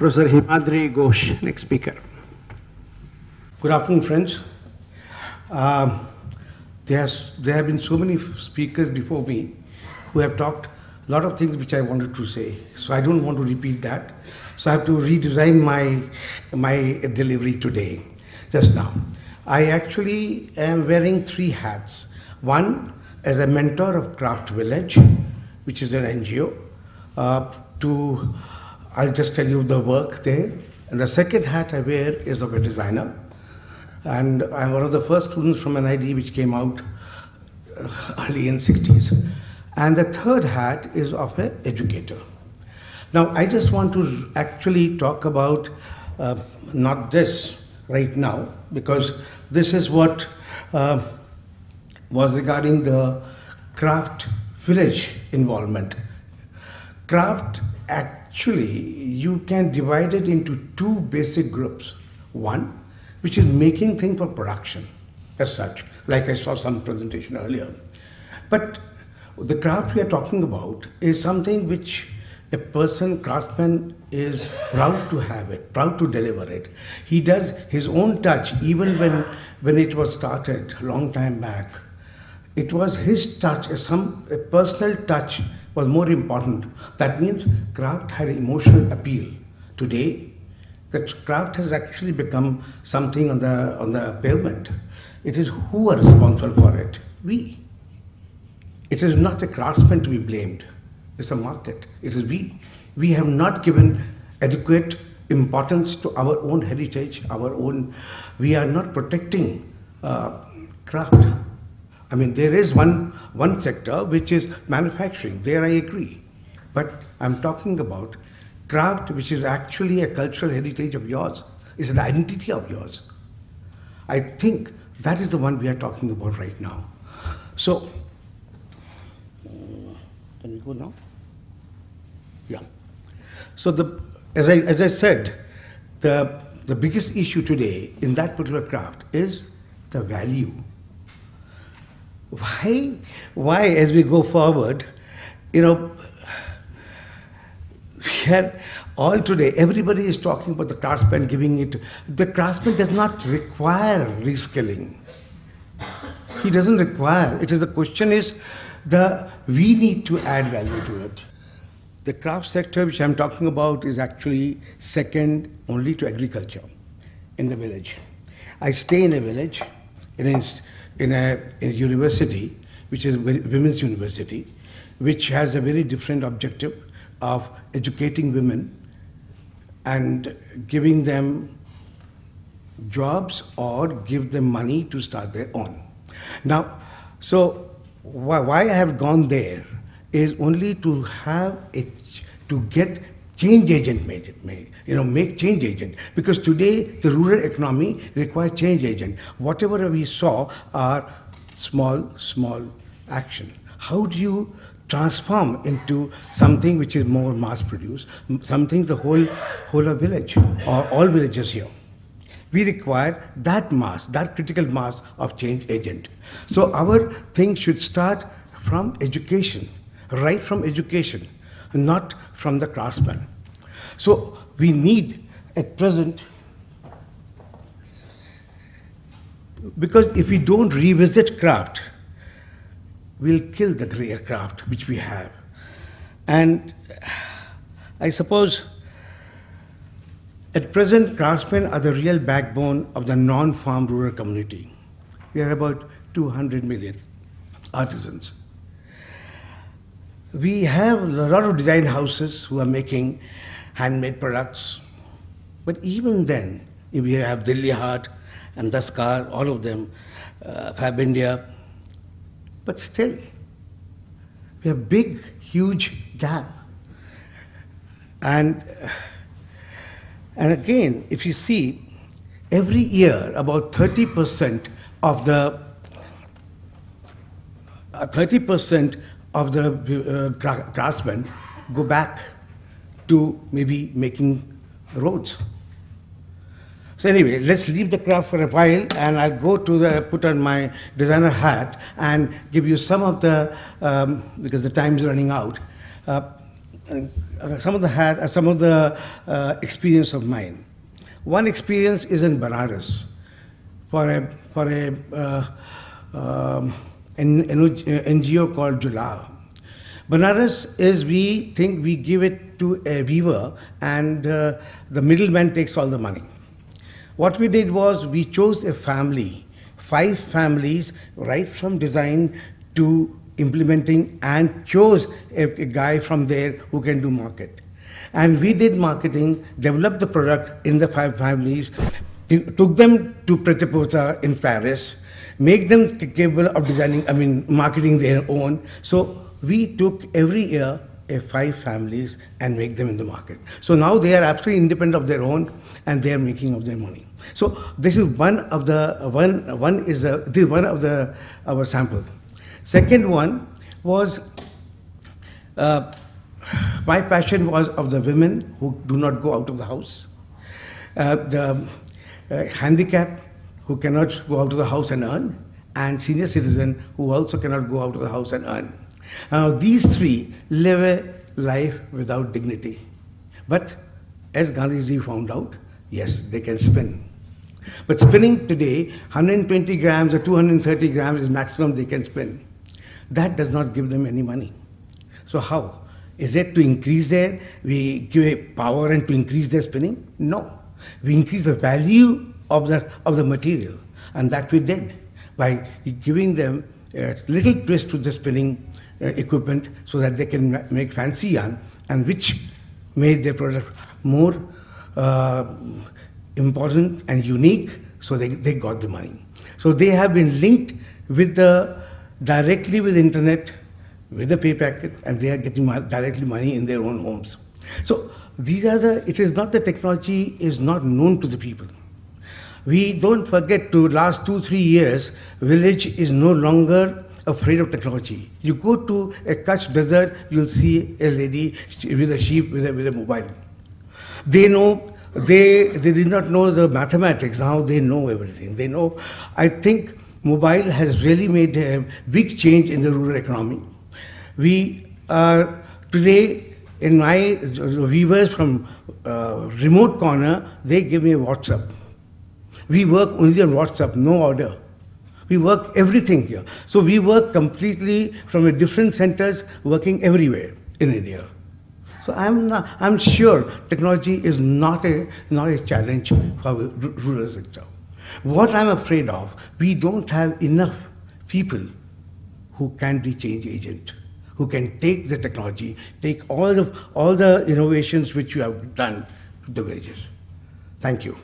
Professor Himadri Ghosh, next speaker. Good afternoon, friends. Um, there's, there have been so many speakers before me who have talked a lot of things which I wanted to say. So I don't want to repeat that. So I have to redesign my, my delivery today, just now. I actually am wearing three hats. One, as a mentor of Craft Village, which is an NGO, uh, to, I'll just tell you the work there. And the second hat I wear is of a designer. And I'm one of the first students from NID which came out uh, early in 60s. And the third hat is of an educator. Now, I just want to actually talk about uh, not this right now, because this is what uh, was regarding the craft village involvement. Craft actually, you can divide it into two basic groups. One, which is making things for production as such, like I saw some presentation earlier. But the craft we are talking about is something which a person, craftsman, is proud to have it, proud to deliver it. He does his own touch, even when, when it was started a long time back. It was his touch, some a personal touch was more important. That means craft had emotional appeal. Today, the craft has actually become something on the, on the pavement. It is who are responsible for it? We. It is not the craftsman to be blamed. It's the market. It is we. We have not given adequate importance to our own heritage, our own. We are not protecting uh, craft. I mean, there is one, one sector which is manufacturing. There I agree. But I'm talking about craft, which is actually a cultural heritage of yours, is an identity of yours. I think that is the one we are talking about right now. So, can we go now? Yeah. So the, as I, as I said, the, the biggest issue today in that particular craft is the value. Why, why as we go forward, you know, here all today, everybody is talking about the craftsman giving it. The craftsman does not require reskilling. He doesn't require. It is the question is the we need to add value to it. The craft sector which I'm talking about is actually second only to agriculture in the village. I stay in a village, in in a, a university, which is a women's university, which has a very different objective of educating women and giving them jobs or give them money to start their own. Now, so why, I have gone there is only to have a to get change agent made, made, you know, make change agent. Because today the rural economy requires change agent. Whatever we saw are small, small action. How do you transform into something which is more mass produced, something the whole, whole of village or all villages here? we require that mass, that critical mass of change agent. So our thing should start from education, right from education, not from the craftsman. So we need at present, because if we don't revisit craft, we'll kill the greater craft which we have. And I suppose at present, craftsmen are the real backbone of the non-farm rural community. We are about 200 million artisans. We have a lot of design houses who are making handmade products, but even then, if we have Delhi Haat and Dastkar, all of them, uh, Fab India, but still, we have big, huge gap. And uh, and again, if you see, every year about 30% of the 30% uh, of the uh, craftsmen go back to maybe making roads. So anyway, let's leave the craft for a while and I'll go to the, put on my designer hat and give you some of the, um, because the time is running out, uh, uh, some of the had uh, some of the uh, experience of mine. One experience is in Banaras for a for a uh, um, an, NGO called Jula. Banaras is we think we give it to a weaver and uh, the middleman takes all the money. What we did was we chose a family, five families, right from design to implementing, and chose a, a guy from there who can do market. And we did marketing, developed the product in the five families, took them to Pret-a-Porter in Paris, make them capable of designing, I mean, marketing their own. So we took every year a five families and make them in the market. So now they are absolutely independent of their own and they are making of their money. So this is one of the one one is a, this is one of the our sample. Second one was uh, my passion was of the women who do not go out of the house, uh, the uh, handicapped who cannot go out of the house and earn, and senior citizen who also cannot go out of the house and earn. Now these three live a life without dignity. But as Gandhiji found out, yes, they can spin. But spinning today, 120 grams or 230 grams is maximum they can spin. That does not give them any money. So how? Is it to increase their, we give a power and to increase their spinning? No. We increase the value of the, of the material. And that we did by giving them a little twist to the spinning uh, equipment so that they can make fancy yarn and which made their product more uh, important and unique, so they, they got the money. So they have been linked with the directly with the internet, with the pay packet, and they are getting directly money in their own homes. So these are the, it is not the technology is not known to the people. We don't forget to last two, three years, village is no longer afraid of technology. You go to a Kutch desert, you'll see a lady with a sheep with a, with a mobile. They know they, they did not know the mathematics. Now they know everything. They know. I think mobile has really made a big change in the rural economy. We are today in my weavers from uh, remote corner, they give me a WhatsApp. We work only on WhatsApp, no order. We work everything here. So we work completely from a different centers, working everywhere in India. So I'm, not, I'm sure technology is not a, not a challenge for rural sector. What I'm afraid of, we don't have enough people who can be change agent, who can take the technology, take all the, all the innovations which you have done to the villages. Thank you.